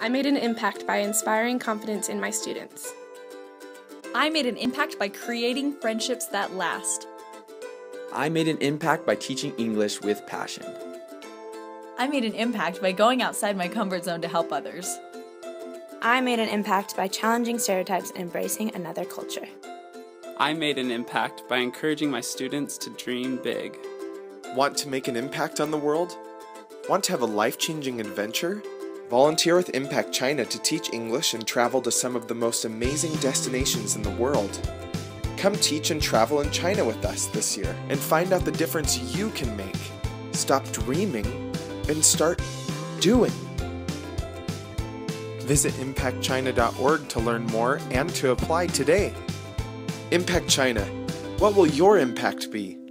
I made an impact by inspiring confidence in my students. I made an impact by creating friendships that last. I made an impact by teaching English with passion. I made an impact by going outside my comfort zone to help others. I made an impact by challenging stereotypes and embracing another culture. I made an impact by encouraging my students to dream big. Want to make an impact on the world? Want to have a life changing adventure? Volunteer with Impact China to teach English and travel to some of the most amazing destinations in the world. Come teach and travel in China with us this year and find out the difference you can make. Stop dreaming and start doing. Visit impactchina.org to learn more and to apply today. Impact China. What will your impact be?